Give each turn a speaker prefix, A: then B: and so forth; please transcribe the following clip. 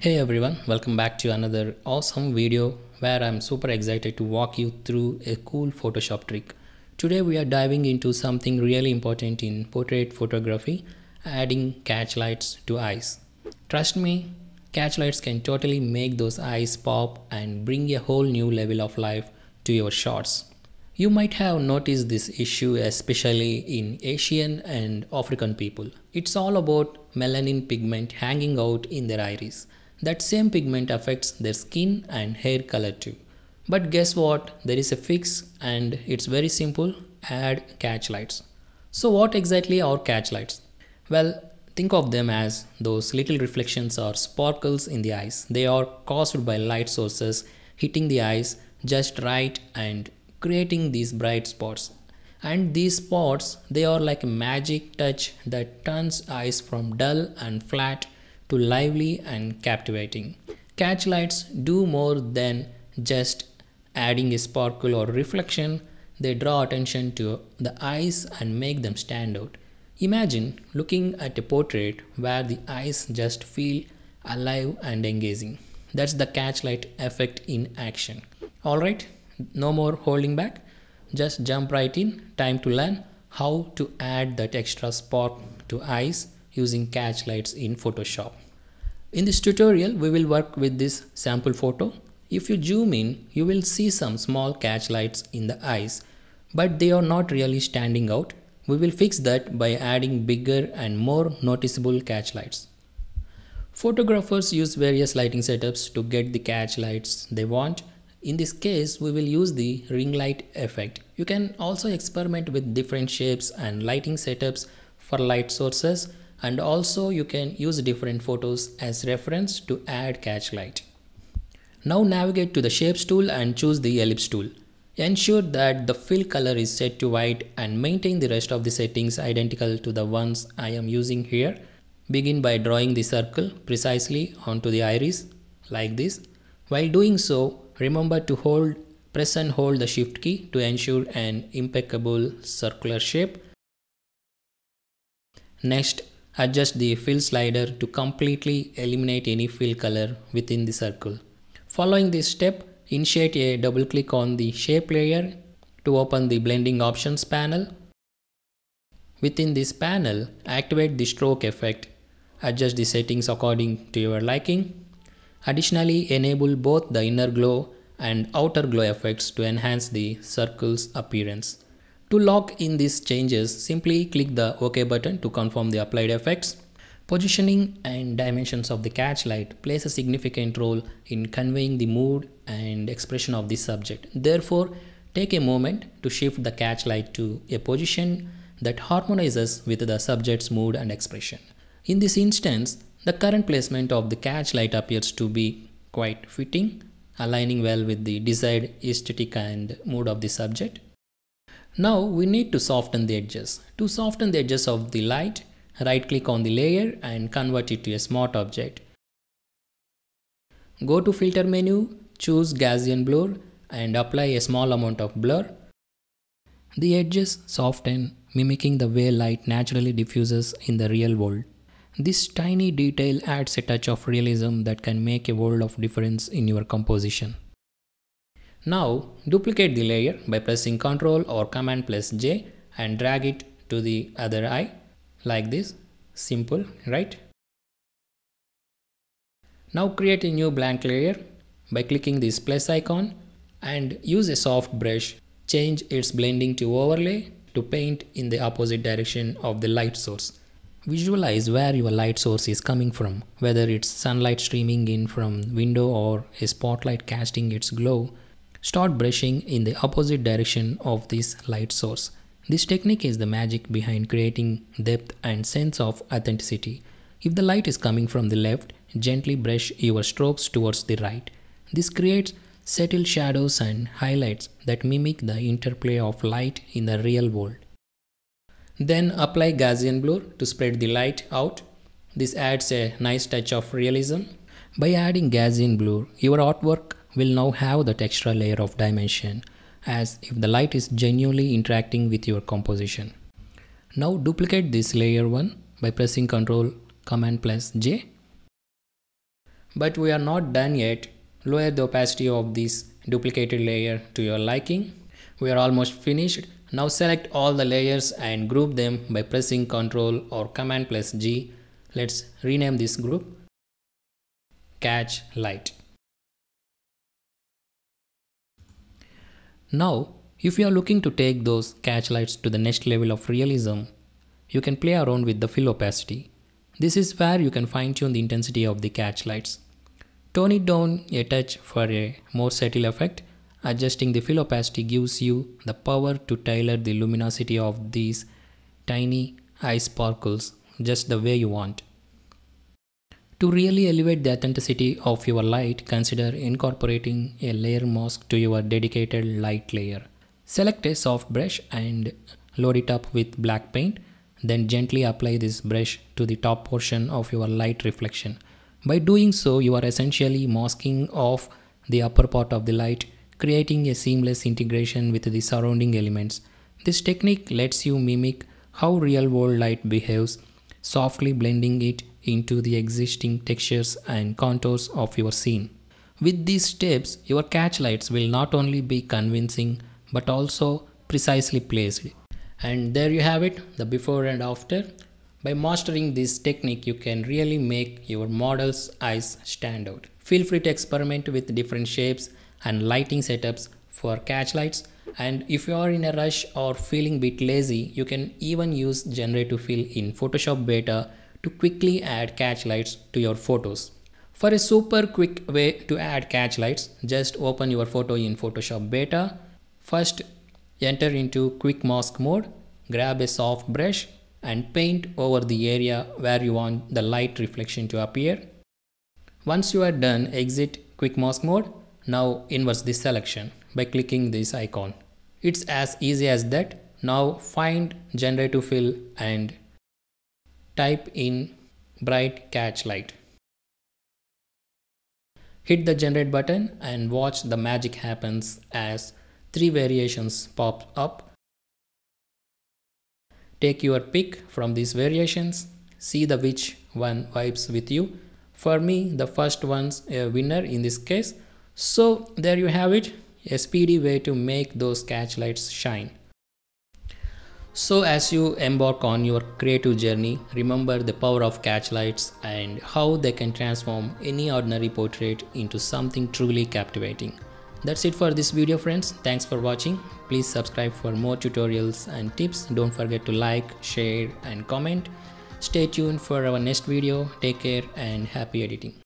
A: Hey everyone, welcome back to another awesome video where I'm super excited to walk you through a cool Photoshop trick. Today we are diving into something really important in portrait photography, adding catch lights to eyes. Trust me, catch lights can totally make those eyes pop and bring a whole new level of life to your shots. You might have noticed this issue especially in Asian and African people. It's all about melanin pigment hanging out in their iris. That same pigment affects their skin and hair color too. But guess what? There is a fix and it's very simple. Add catch lights. So what exactly are catch lights? Well, think of them as those little reflections or sparkles in the eyes. They are caused by light sources hitting the eyes just right and creating these bright spots. And these spots, they are like a magic touch that turns eyes from dull and flat to lively and captivating. Catch lights do more than just adding a sparkle or reflection, they draw attention to the eyes and make them stand out. Imagine looking at a portrait where the eyes just feel alive and engaging. That's the catch light effect in action. Alright, no more holding back. Just jump right in. Time to learn how to add that extra spark to eyes using catch lights in Photoshop. In this tutorial, we will work with this sample photo. If you zoom in, you will see some small catch lights in the eyes, but they are not really standing out. We will fix that by adding bigger and more noticeable catch lights. Photographers use various lighting setups to get the catch lights they want. In this case, we will use the ring light effect. You can also experiment with different shapes and lighting setups for light sources and also you can use different photos as reference to add catch light. Now navigate to the shapes tool and choose the ellipse tool. Ensure that the fill color is set to white and maintain the rest of the settings identical to the ones I am using here. Begin by drawing the circle precisely onto the iris like this. While doing so, remember to hold press and hold the shift key to ensure an impeccable circular shape. Next, Adjust the fill slider to completely eliminate any fill color within the circle. Following this step, initiate a double click on the shape layer to open the blending options panel. Within this panel, activate the stroke effect. Adjust the settings according to your liking. Additionally, enable both the inner glow and outer glow effects to enhance the circle's appearance. To lock in these changes, simply click the OK button to confirm the applied effects. Positioning and dimensions of the catch light plays a significant role in conveying the mood and expression of the subject. Therefore, take a moment to shift the catch light to a position that harmonizes with the subject's mood and expression. In this instance, the current placement of the catch light appears to be quite fitting, aligning well with the desired aesthetic and mood of the subject. Now we need to soften the edges. To soften the edges of the light, right click on the layer and convert it to a smart object. Go to filter menu, choose Gaussian blur and apply a small amount of blur. The edges soften, mimicking the way light naturally diffuses in the real world. This tiny detail adds a touch of realism that can make a world of difference in your composition. Now duplicate the layer by pressing Ctrl or Command plus J and drag it to the other eye like this. Simple, right? Now create a new blank layer by clicking this plus icon and use a soft brush. Change its blending to overlay to paint in the opposite direction of the light source. Visualize where your light source is coming from, whether it's sunlight streaming in from window or a spotlight casting its glow Start brushing in the opposite direction of this light source. This technique is the magic behind creating depth and sense of authenticity. If the light is coming from the left, gently brush your strokes towards the right. This creates subtle shadows and highlights that mimic the interplay of light in the real world. Then apply Gaussian blur to spread the light out. This adds a nice touch of realism. By adding Gaussian blur, your artwork will now have that extra layer of dimension as if the light is genuinely interacting with your composition. Now duplicate this layer 1 by pressing Ctrl Command plus J. But we are not done yet. Lower the opacity of this duplicated layer to your liking. We are almost finished. Now select all the layers and group them by pressing Ctrl or Command plus G. Let's rename this group Catch Light. Now, if you are looking to take those catch lights to the next level of realism, you can play around with the fill opacity. This is where you can fine tune the intensity of the catch lights. Tone it down a touch for a more subtle effect. Adjusting the fill opacity gives you the power to tailor the luminosity of these tiny eye sparkles just the way you want. To really elevate the authenticity of your light, consider incorporating a layer mask to your dedicated light layer. Select a soft brush and load it up with black paint. Then gently apply this brush to the top portion of your light reflection. By doing so, you are essentially masking off the upper part of the light, creating a seamless integration with the surrounding elements. This technique lets you mimic how real world light behaves, softly blending it into the existing textures and contours of your scene. With these steps, your catch lights will not only be convincing but also precisely placed. And there you have it, the before and after. By mastering this technique, you can really make your model's eyes stand out. Feel free to experiment with different shapes and lighting setups for catch lights. And if you are in a rush or feeling a bit lazy, you can even use Generative Fill in Photoshop Beta to quickly add catch lights to your photos. For a super quick way to add catch lights, just open your photo in Photoshop Beta. First, enter into quick mask mode, grab a soft brush and paint over the area where you want the light reflection to appear. Once you are done, exit quick mask mode. Now inverse this selection by clicking this icon. It's as easy as that. Now find generative fill and type in bright catch light. Hit the generate button and watch the magic happens as three variations pop up Take your pick from these variations, see the which one vibes with you. For me, the first one's a winner in this case. So there you have it, a speedy way to make those catch lights shine. So as you embark on your creative journey, remember the power of catch lights and how they can transform any ordinary portrait into something truly captivating. That's it for this video friends. Thanks for watching. Please subscribe for more tutorials and tips. Don't forget to like, share and comment. Stay tuned for our next video. Take care and happy editing.